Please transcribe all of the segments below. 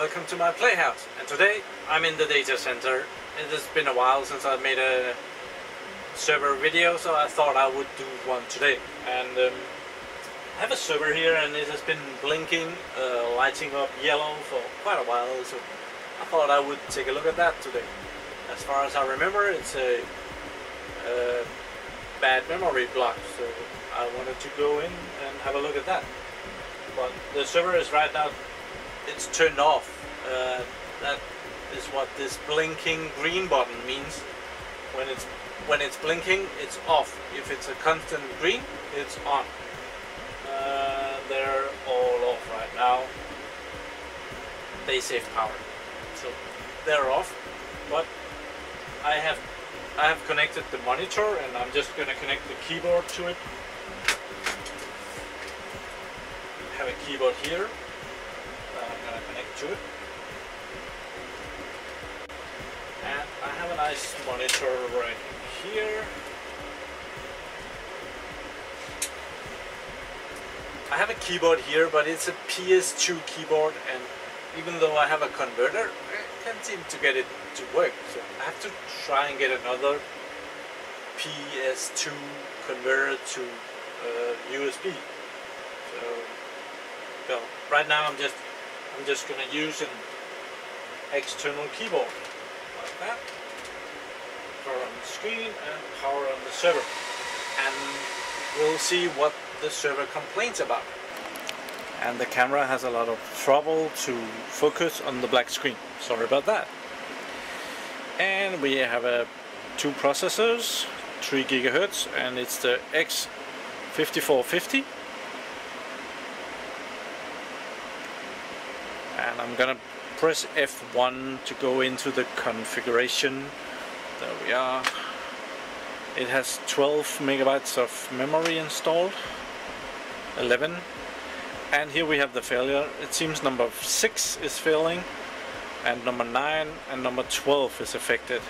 welcome to my playhouse. And today I'm in the data center. It has been a while since I made a server video, so I thought I would do one today. And um, I have a server here and it has been blinking, uh, lighting up yellow for quite a while, so I thought I would take a look at that today. As far as I remember, it's a, a bad memory block, so I wanted to go in and have a look at that. But the server is right now, it's turned off. Uh, that is what this blinking green button means. When it's when it's blinking, it's off. If it's a constant green, it's on. Uh, they're all off right now. They save power, so they're off. But I have I have connected the monitor, and I'm just gonna connect the keyboard to it. have a keyboard here that I'm gonna connect to it. And I have a nice monitor right here. I have a keyboard here, but it's a PS2 keyboard, and even though I have a converter, I can't seem to get it to work. So I have to try and get another PS2 converter to uh, USB. So, right now I'm just I'm just gonna use an external keyboard like that. Power on the screen and power on the server, and we'll see what the server complains about. And the camera has a lot of trouble to focus on the black screen. Sorry about that. And we have a two processors, 3 gigahertz, and it's the X5450. And I'm gonna press F1 to go into the configuration. There we are. It has 12 megabytes of memory installed. 11 and here we have the failure it seems number 6 is failing and number 9 and number 12 is affected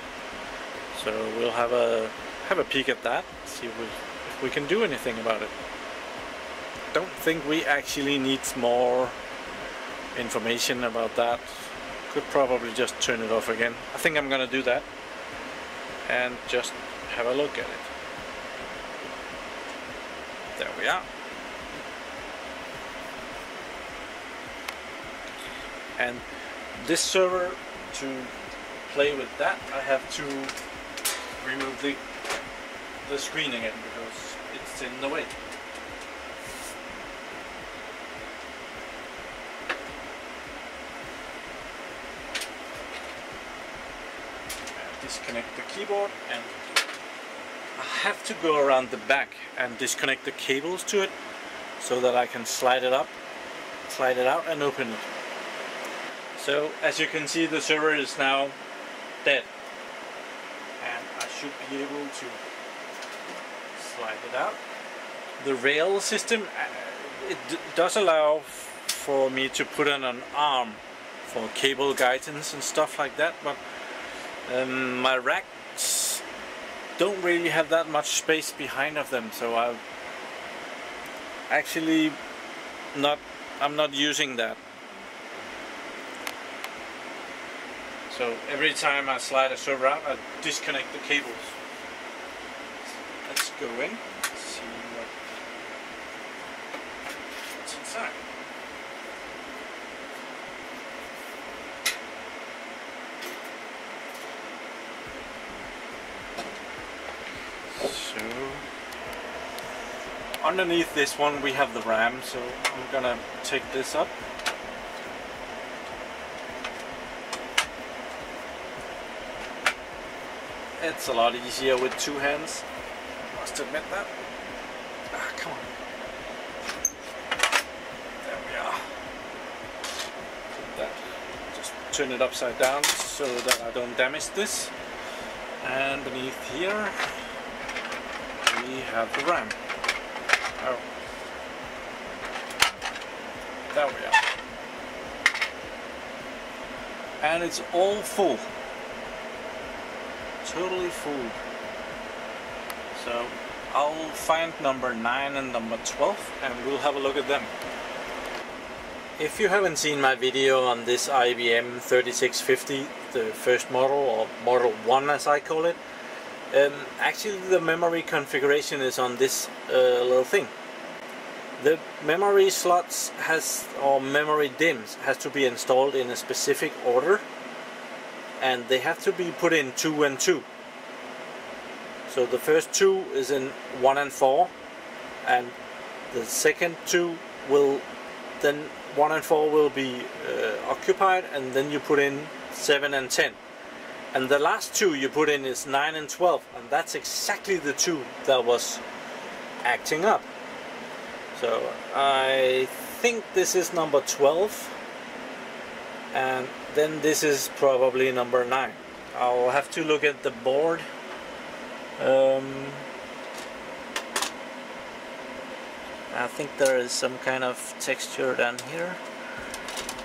so we'll have a have a peek at that see if we, if we can do anything about it don't think we actually need more information about that. Could probably just turn it off again. I think I'm gonna do that and just have a look at it. There we are. And this server to play with that I have to remove the the screen again because it's in the way disconnect the keyboard and I have to go around the back and disconnect the cables to it so that I can slide it up slide it out and open it so as you can see the server is now dead and I should be able to slide it out. The rail system uh, it does allow for me to put in an arm for cable guidance and stuff like that but um, my racks don't really have that much space behind of them so I actually not I'm not using that So every time I slide a server out, I disconnect the cables. Let's go in, see what, what's inside. So underneath this one we have the RAM, so I'm gonna take this up. It's a lot easier with two hands. Must admit that. Ah, come on. There we are. That. Just turn it upside down so that I don't damage this. And beneath here we have the RAM. Oh. There we are. And it's all full totally full. So I'll find number 9 and number 12 and we'll have a look at them. if you haven't seen my video on this IBM 3650, the first model, or Model 1 as I call it, um, actually the memory configuration is on this uh, little thing. The memory slots has, or memory DIMMs, has to be installed in a specific order and they have to be put in 2 and 2. So the first two is in 1 and 4 and the second two will then 1 and 4 will be uh, occupied and then you put in 7 and 10 and the last two you put in is 9 and 12 and that's exactly the two that was acting up. So I think this is number 12 and then this is probably number 9 I'll have to look at the board. Um, I think there is some kind of texture down here.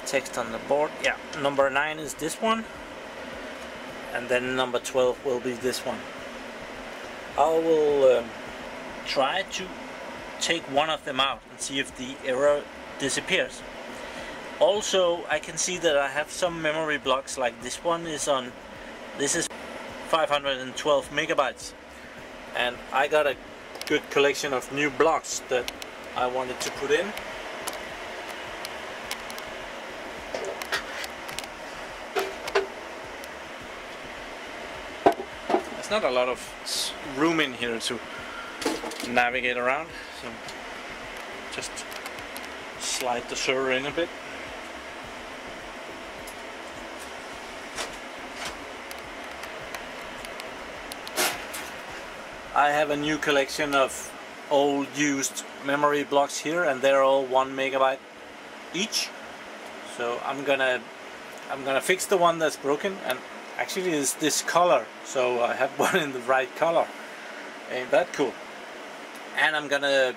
Text on the board. Yeah number 9 is this one and then number 12 will be this one. I will um, try to take one of them out and see if the error disappears. Also I can see that I have some memory blocks like this one is on this is 512 megabytes. And I got a good collection of new blocks that I wanted to put in. There's not a lot of room in here to navigate around, so just slide the server in a bit. I have a new collection of old used memory blocks here and they're all one megabyte each so I'm gonna I'm gonna fix the one that's broken and actually it's this color so I have one in the right color. Ain't that cool? And I'm gonna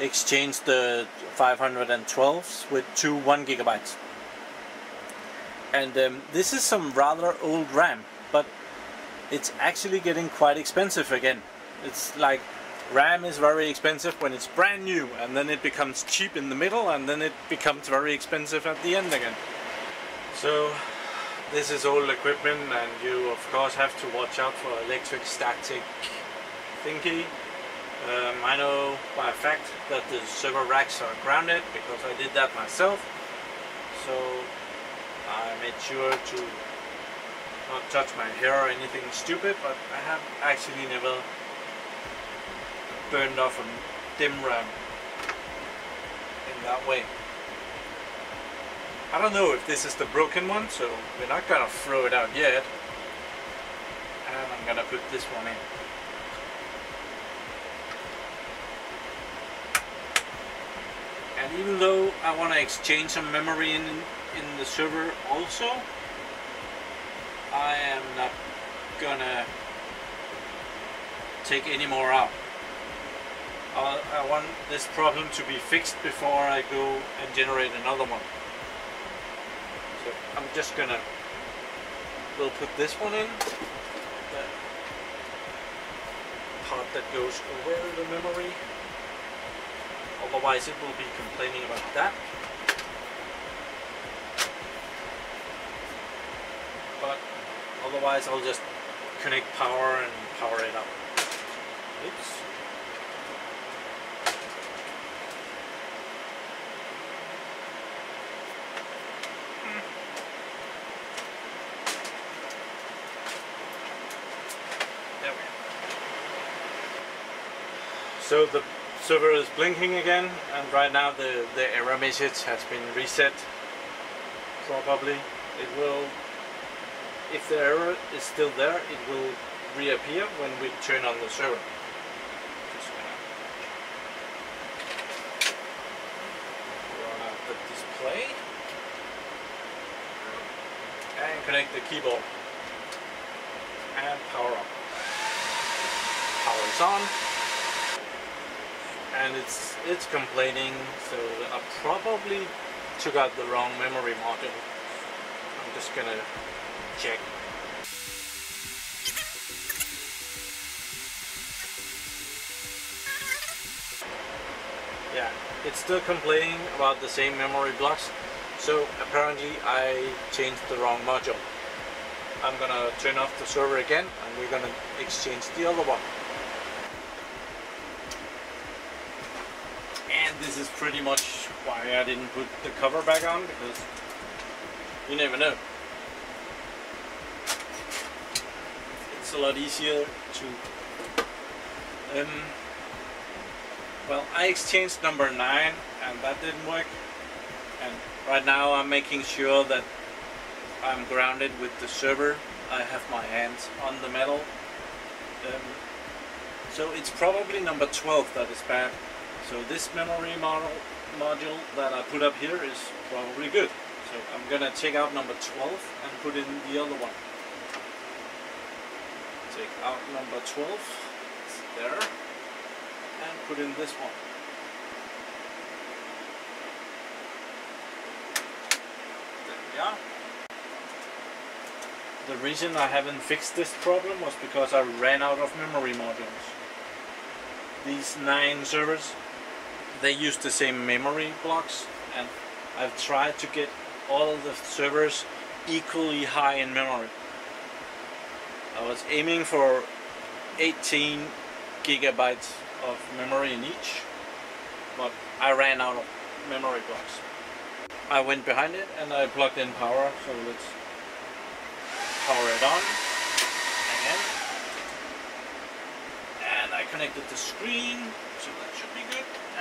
exchange the 512s with two one gigabytes. And um, this is some rather old RAM but it's actually getting quite expensive again. It's like RAM is very expensive when it's brand new and then it becomes cheap in the middle and then it becomes very expensive at the end again. So this is old equipment and you of course have to watch out for electric static thingy. Um, I know by fact that the server racks are grounded because I did that myself. So I made sure to not touch my hair or anything stupid but I have actually never burned off a DIMM RAM in that way. I don't know if this is the broken one, so we're not gonna throw it out yet. And I'm gonna put this one in. And even though I want to exchange some memory in, in the server also, I am not gonna take any more out uh, I want this problem to be fixed before I go and generate another one. So I'm just gonna, we'll put this one in, the part that goes over the memory, otherwise it will be complaining about that. But otherwise I'll just connect power and power it up. Oops. So the server is blinking again and right now the, the error message has been reset. Probably it will, if the error is still there, it will reappear when we turn on the server. The display and connect the keyboard and power up. Power is on and it's it's complaining so I probably took out the wrong memory module I'm just gonna check yeah, it's still complaining about the same memory blocks. So apparently I changed the wrong module. I'm gonna turn off the server again and we're gonna exchange the other one. And this is pretty much why I didn't put the cover back on because you never know. It's a lot easier to um, well I exchanged number 9 and that didn't work and right now I'm making sure that I'm grounded with the server. I have my hands on the metal. Um, so it's probably number 12 that is bad. So this memory model module that I put up here is probably good. So I'm gonna take out number 12 and put in the other one. Take out number 12, it's there, and put in this one. There we are. The reason I haven't fixed this problem was because I ran out of memory modules. These nine servers, they use the same memory blocks and I've tried to get all the servers equally high in memory. I was aiming for 18 gigabytes of memory in each, but I ran out of memory blocks. I went behind it and I plugged in power, so let's power it on again. And I connected the screen, so that should be.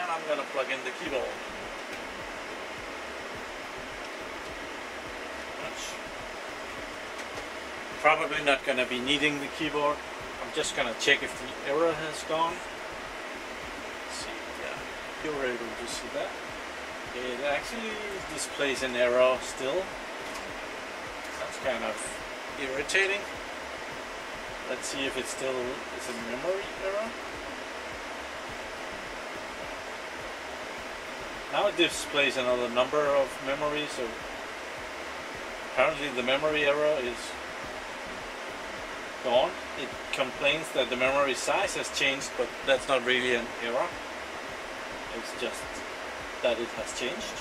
And I'm gonna plug in the keyboard. Probably not gonna be needing the keyboard. I'm just gonna check if the error has gone. Let's see, yeah, you're able to see that. It actually displays an error still. That's kind of irritating. Let's see if it still is a memory error. Now it displays another number of memories. so apparently the memory error is gone. It complains that the memory size has changed, but that's not really an error. It's just that it has changed.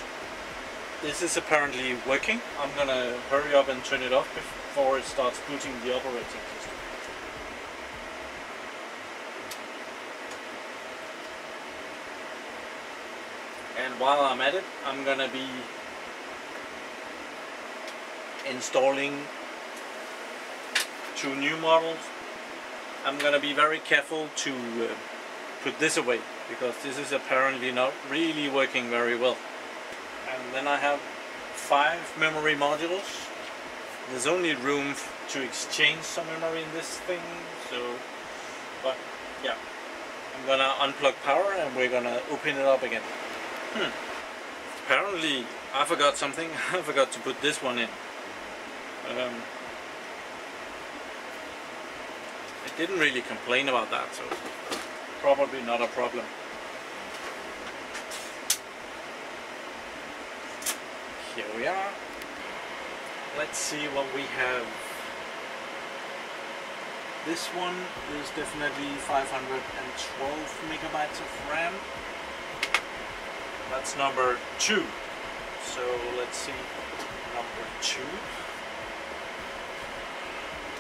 This is apparently working. I'm gonna hurry up and turn it off before it starts booting the operating system. And while I'm at it, I'm gonna be installing two new models. I'm gonna be very careful to uh, put this away because this is apparently not really working very well. And then I have five memory modules. There's only room to exchange some memory in this thing, so, but yeah. I'm gonna unplug power and we're gonna open it up again. Hmm. Apparently I forgot something. I forgot to put this one in. Um, I didn't really complain about that, so probably not a problem. Here we are. Let's see what we have. This one is definitely 512 megabytes of RAM. That's number two. So let's see, number two.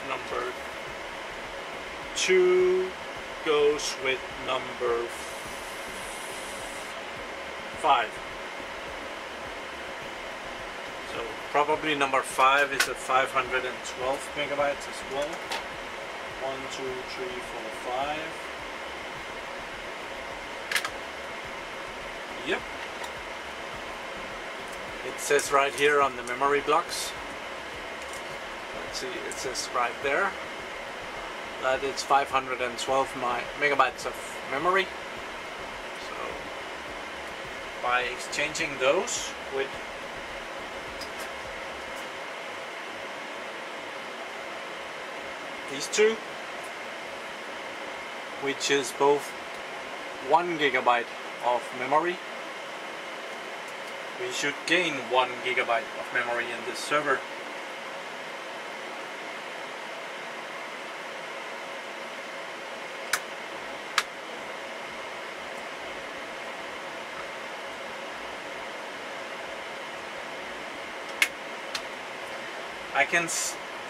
Number two goes with number five. So probably number five is at 512 megabytes as well. One, two, three, four, five. Yep. It says right here on the memory blocks. Let's see, it says right there that it's 512 my megabytes of memory. So by exchanging those with these two, which is both one gigabyte of memory, we should gain 1 gigabyte of memory in this server. I can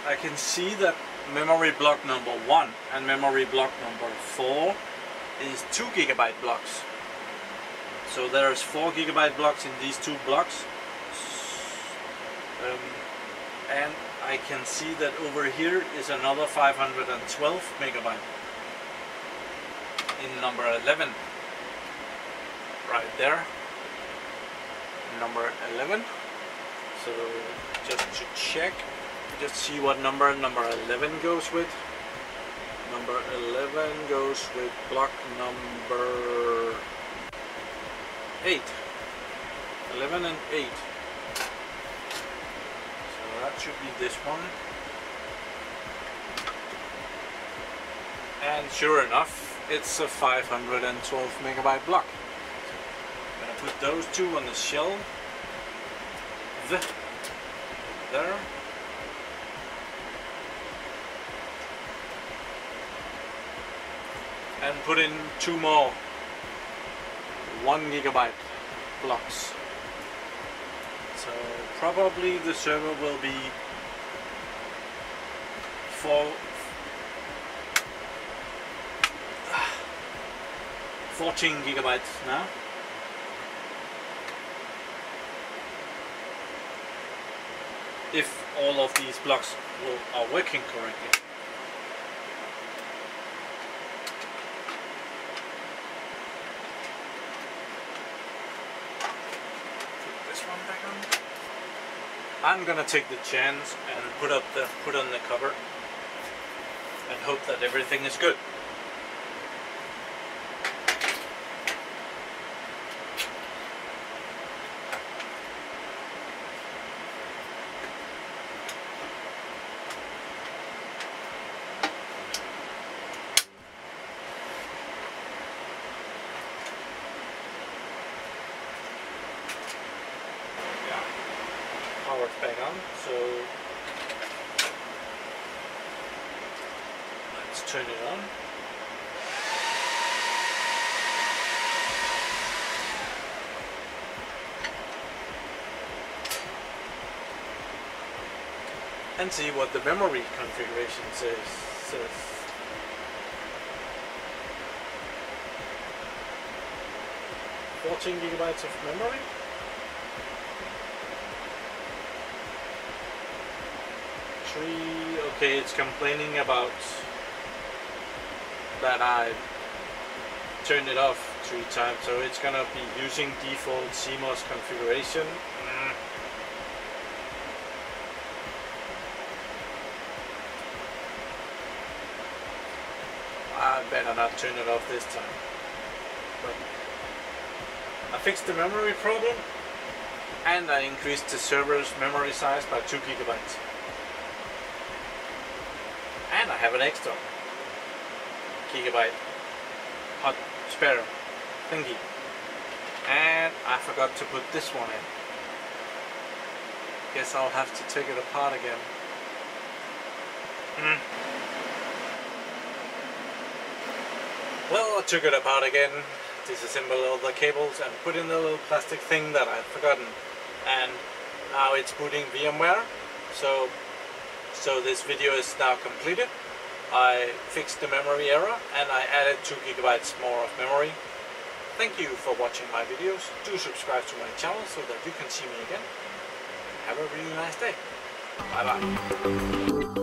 I can see that memory block number 1 and memory block number 4 is 2 gigabyte blocks so there's four gigabyte blocks in these two blocks. Um, and I can see that over here is another 512 megabyte in number 11 right there number 11 so just to check just see what number number 11 goes with. Number 11 goes with block number 8 11 and 8 so that should be this one. And sure enough it's a 512 megabyte block. I'm gonna put those two on the shelf there. And put in two more one gigabyte blocks. So probably the server will be four 14 gigabytes now. If all of these blocks will, are working correctly I'm gonna take the chance and put up the put on the cover and hope that everything is good. power's back on, so let's turn it on. And see what the memory configuration says. says. Fourteen gigabytes of memory. three. Okay, it's complaining about that I turned it off three times, so it's gonna be using default CMOS configuration. I better not turn it off this time. But I fixed the memory problem and I increased the server's memory size by 2 gigabytes and I have an extra gigabyte hot spare thingy and I forgot to put this one in guess I'll have to take it apart again mm. Well I took it apart again disassembled all the cables and put in the little plastic thing that I'd forgotten and now it's booting VMware so so this video is now completed. I fixed the memory error and I added 2 gigabytes more of memory. Thank you for watching my videos. Do subscribe to my channel so that you can see me again. Have a really nice day. Bye bye.